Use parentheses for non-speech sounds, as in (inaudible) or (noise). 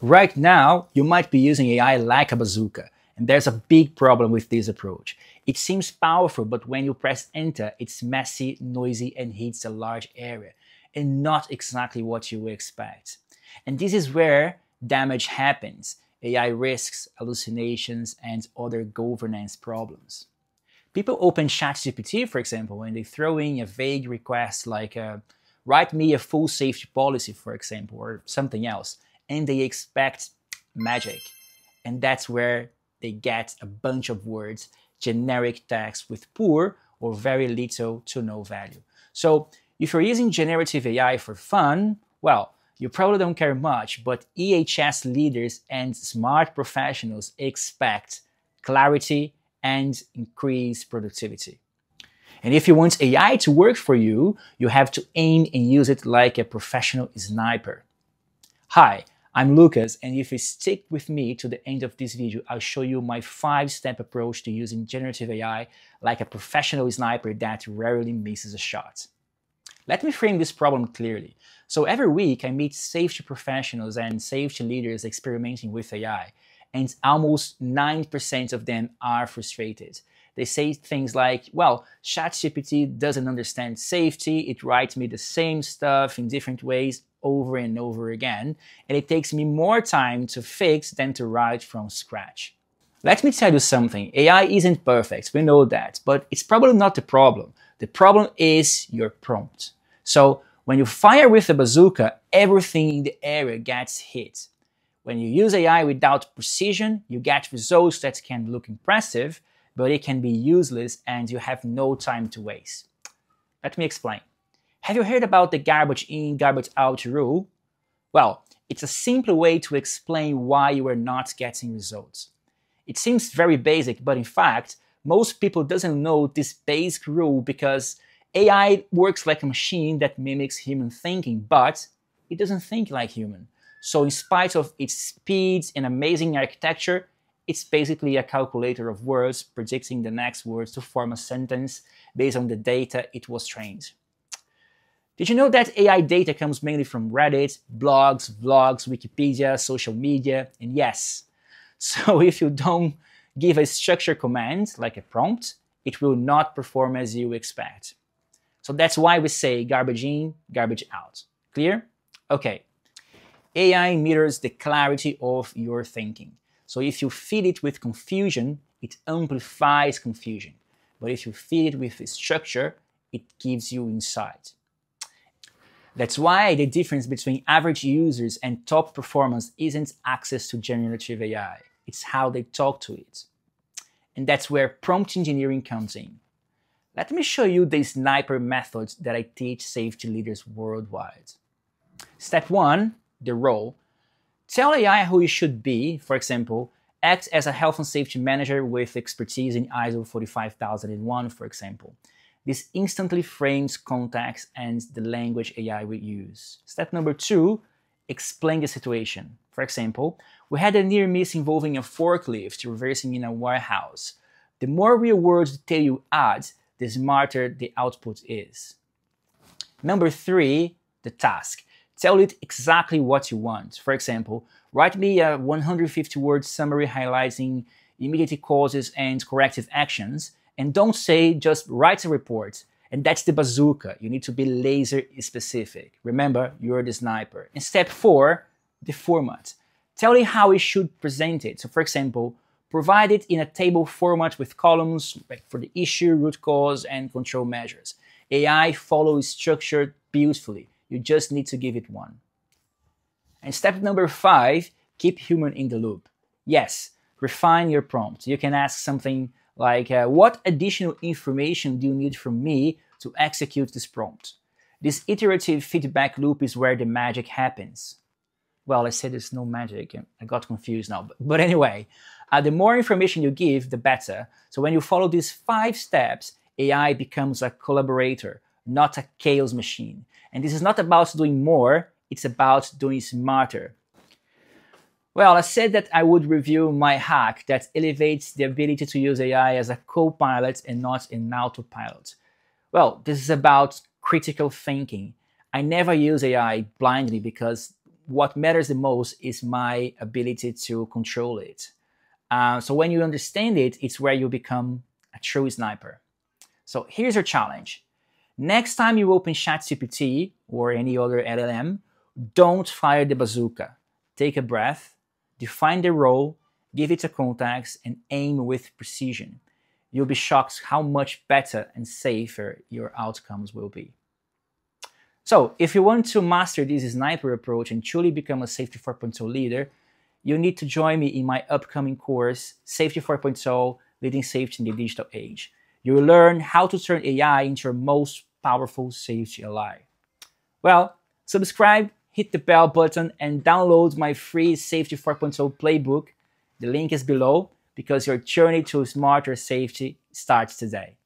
Right now, you might be using AI like a bazooka, and there's a big problem with this approach. It seems powerful, but when you press enter, it's messy, noisy, and hits a large area, and not exactly what you expect. And this is where damage happens. AI risks, hallucinations, and other governance problems. People open ChatGPT, for example, and they throw in a vague request like, uh, write me a full safety policy, for example, or something else, and they expect magic. And that's where they get a bunch of words generic text with poor or very little to no value. So if you're using generative AI for fun, well, you probably don't care much, but EHS leaders and smart professionals expect clarity and increased productivity. And if you want AI to work for you, you have to aim and use it like a professional sniper. Hi, I'm Lucas, and if you stick with me to the end of this video, I'll show you my five-step approach to using generative AI like a professional sniper that rarely misses a shot. Let me frame this problem clearly. So every week I meet safety professionals and safety leaders experimenting with AI, and almost 9% of them are frustrated. They say things like, well, ChatGPT doesn't understand safety, it writes me the same stuff in different ways, over and over again, and it takes me more time to fix than to write from scratch. Let me tell you something, AI isn't perfect, we know that, but it's probably not the problem. The problem is your prompt. So when you fire with a bazooka, everything in the area gets hit. When you use AI without precision, you get results that can look impressive, but it can be useless and you have no time to waste. Let me explain. Have you heard about the garbage in, garbage out rule? Well, it's a simple way to explain why you are not getting results. It seems very basic, but in fact, most people doesn't know this basic rule because AI works like a machine that mimics human thinking, but it doesn't think like human. So in spite of its speeds and amazing architecture, it's basically a calculator of words predicting the next words to form a sentence based on the data it was trained. Did you know that AI data comes mainly from Reddit, blogs, vlogs, Wikipedia, social media, and yes. (laughs) So if you don't give a structure command, like a prompt, it will not perform as you expect. So that's why we say garbage in, garbage out. Clear? Okay. AI mirrors the clarity of your thinking. So if you feed it with confusion, it amplifies confusion. But if you feed it with structure, it gives you insight. That's why the difference between average users and top performance isn't access to generative AI, it's how they talk to it. And that's where prompt engineering comes in. Let me show you the sniper methods that I teach safety leaders worldwide. Step one, the role. Tell AI who you should be, for example, act as a health and safety manager with expertise in ISO 45001, for example. This instantly frames context and the language AI will use. Step number two, explain the situation. For example, we had a near miss involving a forklift reversing in a warehouse. The more real world detail you add, the smarter the output is. Number three, the task. Tell it exactly what you want. For example, write me a 150 word summary highlighting immediate causes and corrective actions and don't say just write a report. And that's the bazooka. You need to be laser specific. Remember, you're the sniper. And step four, the format. Tell it how it should present it. So, for example, provide it in a table format with columns for the issue, root cause, and control measures. AI follows structure beautifully. You just need to give it one. And step number five, keep human in the loop. Yes, refine your prompt. You can ask something like uh, what additional information do you need from me to execute this prompt? This iterative feedback loop is where the magic happens. Well, I said there's no magic. I got confused now. But anyway, uh, the more information you give, the better. So when you follow these five steps, AI becomes a collaborator, not a chaos machine. And this is not about doing more, it's about doing smarter. Well, I said that I would review my hack that elevates the ability to use AI as a co-pilot and not an autopilot. Well, this is about critical thinking. I never use AI blindly because what matters the most is my ability to control it. Uh, so when you understand it, it's where you become a true sniper. So here's your challenge. Next time you open ChatGPT or any other LLM, don't fire the bazooka. Take a breath, define the role, give it a context, and aim with precision. You'll be shocked how much better and safer your outcomes will be. So, if you want to master this sniper approach and truly become a Safety 4.0 leader, you need to join me in my upcoming course, Safety 4.0 Leading Safety in the Digital Age. You will learn how to turn AI into your most powerful safety ally. Well, subscribe, hit the bell button, and download my free Safety 4.0 playbook. The link is below because your journey to smarter safety starts today.